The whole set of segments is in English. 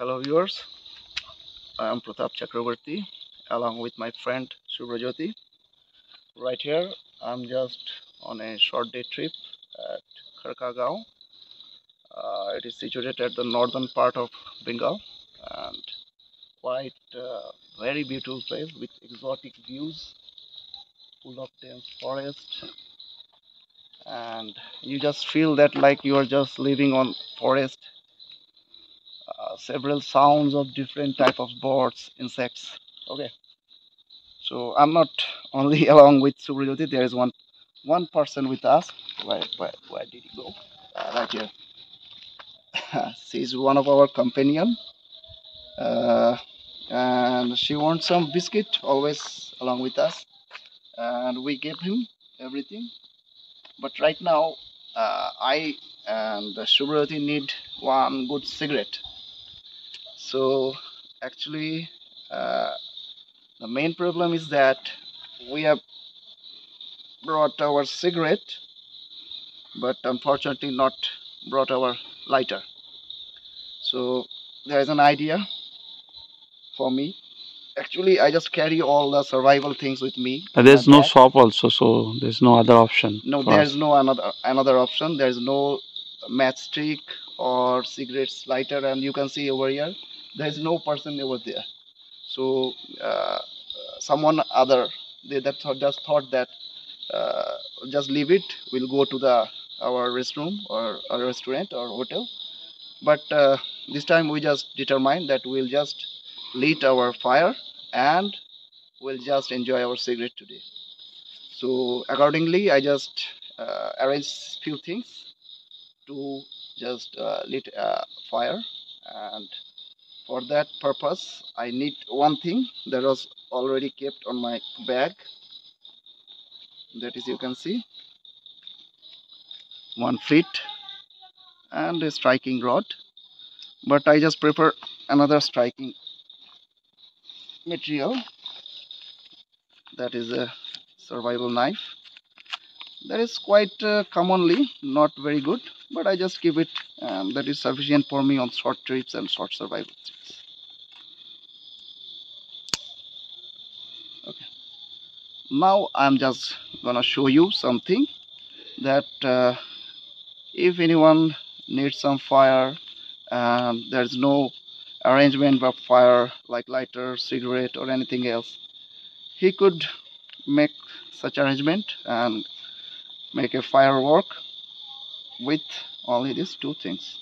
Hello viewers, I am Pratap Chakravarti along with my friend Subrajoti. Right here, I'm just on a short day trip at Kharkagaon. Uh, it is situated at the northern part of Bengal and quite uh, very beautiful place with exotic views, full of dense forest and you just feel that like you are just living on forest several sounds of different type of birds insects. Okay. So i'm not only along with Subrajoti, there is one one person with us. Where where, where did he go? Uh, right here. She's one of our companion. Uh, and she wants some biscuit always along with us. And we gave him everything. But right now uh, I and Subrajoti need one good cigarette so actually uh, the main problem is that we have brought our cigarette but unfortunately not brought our lighter so there is an idea for me actually i just carry all the survival things with me There's no bag. shop also, so there's no other option. no there's us. no another another option there's no matchstick or cigarettes lighter and you can see over here there's no person over there. So uh, someone other they that just thought that uh, just leave it. We'll go to the our restroom or a restaurant or hotel. But uh, this time we just determined that we'll just lit our fire and we'll just enjoy our cigarette today. So accordingly i just uh, arranged few things to just uh, lit uh, fire and for that purpose i need one thing that was already kept on my bag. That is you can see one feet and a striking rod. But i just prefer another striking material. That is a survival knife. That is quite uh, commonly not very good but i just keep it um, that is sufficient for me on short trips and short survival trips now i'm just gonna show you something that uh, if anyone needs some fire and there's no arrangement of fire like lighter cigarette or anything else he could make such arrangement and make a firework with only these two things.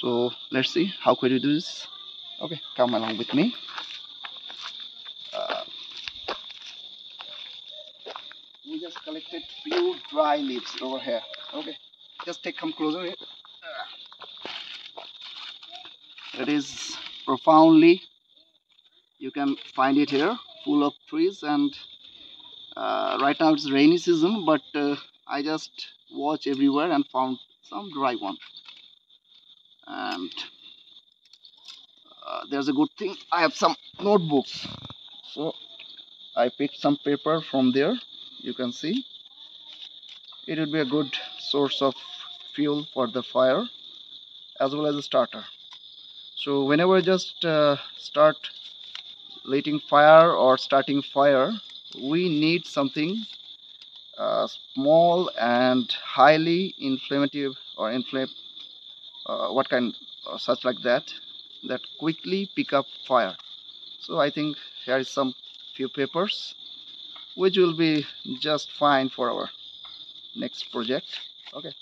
So let's see how could you do this? Okay come along with me uh, we just collected few dry leaves over here. Okay just take come closer here. It is profoundly you can find it here full of trees and uh, right now it's rainy season but uh, i just watch everywhere and found some dry one. And uh, there's a good thing i have some notebooks. So i picked some paper from there you can see. It would be a good source of fuel for the fire as well as a starter. So whenever just uh, start lighting fire or starting fire we need something uh, small and highly inflammative or inflame uh, what kind uh, such like that that quickly pick up fire. So i think here is some few papers which will be just fine for our next project. Okay.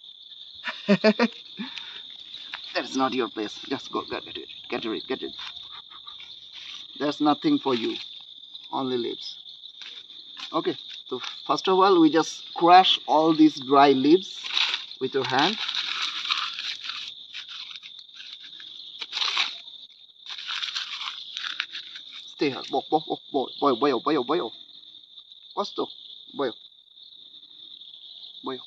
That's not your place. Just go get it get it get it. There's nothing for you. Only leaves. Okay. So first of all we just crush all these dry leaves with your hand. Stay here. Boy boy boy boy boy boy boy what's the boy. Boy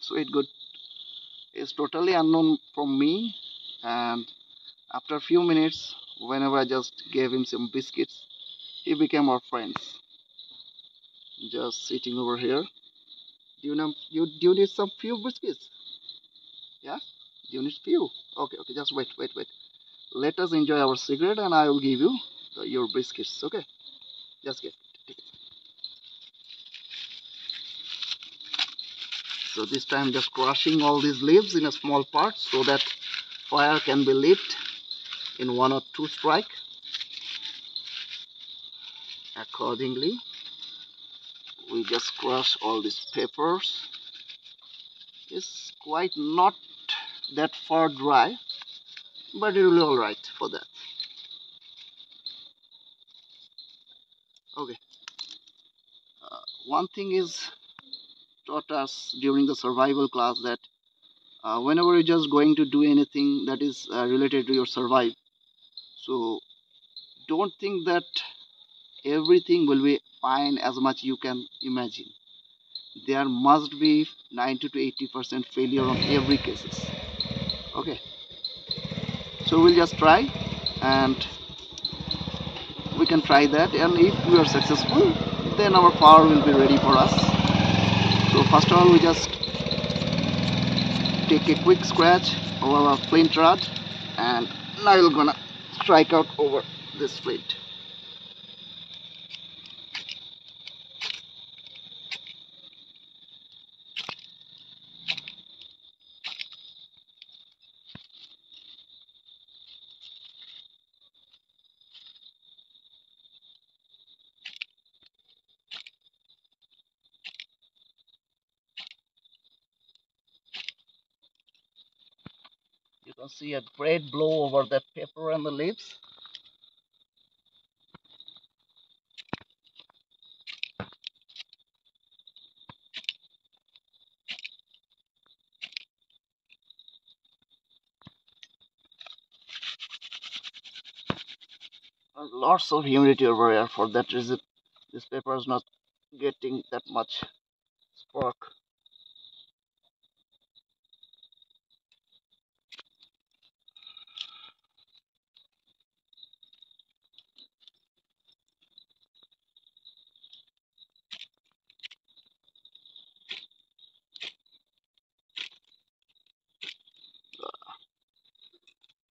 sweet good is totally unknown from me. And after a few minutes whenever i just gave him some biscuits he became our friends. Just sitting over here. Do you know you do you need some few biscuits? Yeah? Do you need few? Okay okay just wait wait wait. Let us enjoy our cigarette and i will give you the, your biscuits okay just get it. so this time just crushing all these leaves in a small part so that fire can be lit in one or two strike. Accordingly we just crush all these peppers. It's quite not that far dry but it will be all right for that okay. Uh, one thing is taught us during the survival class that uh, whenever you're just going to do anything that is uh, related to your survive so don't think that everything will be fine as much you can imagine. There must be 90 to 80 percent failure on every cases. Okay. So we'll just try and can try that and if we are successful then our power will be ready for us. So first of all we just take a quick scratch over our flint rod and now we're gonna strike out over this flint can see a great blow over that paper and the leaves. Lots of humidity over here for that reason this paper is not getting that much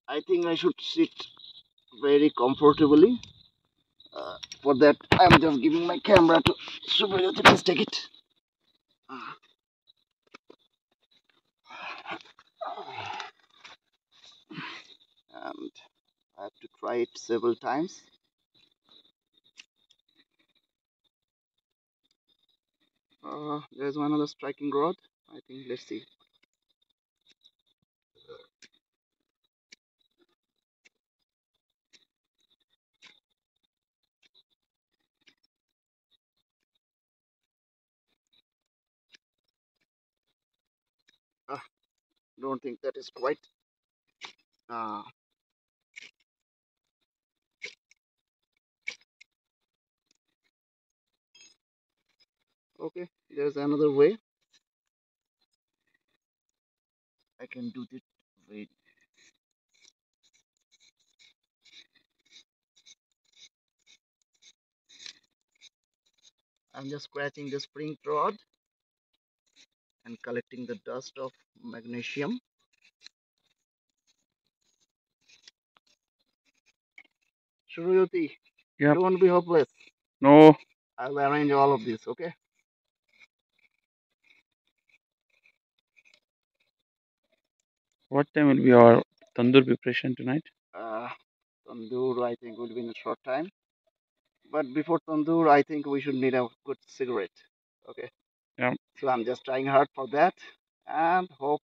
I think I should sit very comfortably. Uh, for that, I'm just giving my camera to Subrajoti. Please take it. And I have to try it several times. Uh, there's one other striking rod. I think let's see. Uh, don't think that is quite. Uh, okay, there's another way. I can do this. I'm just scratching the spring rod and collecting the dust of magnesium. Surayoti, Yep. don't be hopeless. No, I'll arrange all of this, okay? what time will be our tandoor preparation tonight? Uh, tandoor, I think, will be in a short time. But before tandoor, I think we should need a good cigarette, okay? So I'm just trying hard for that and hope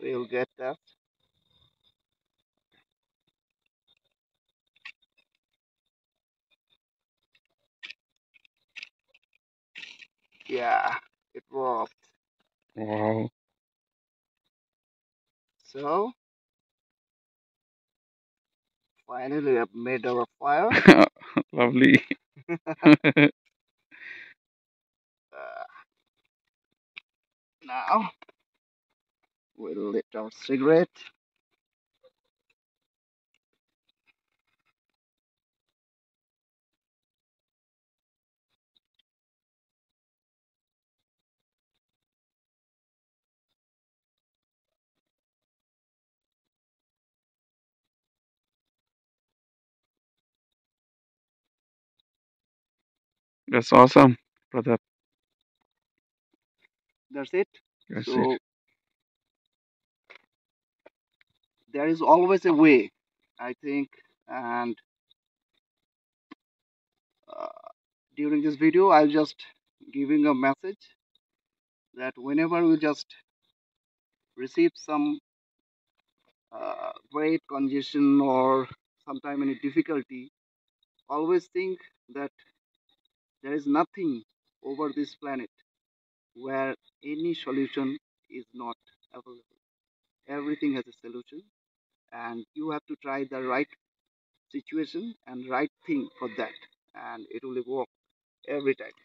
we'll get that. Yeah, it worked. Wow. So finally we have made our fire. Lovely. now. We lit our cigarette. That's awesome, brother. That's it. That's so it. there is always a way, I think, and uh, during this video, I'll just giving a message that whenever we just receive some uh, weight congestion or sometime any difficulty, always think that there is nothing over this planet where any solution is not available. Everything has a solution, and you have to try the right situation and right thing for that, and it will work every time.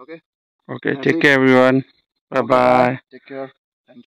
Okay. Okay, That's take it. care, everyone. Bye bye. Take care.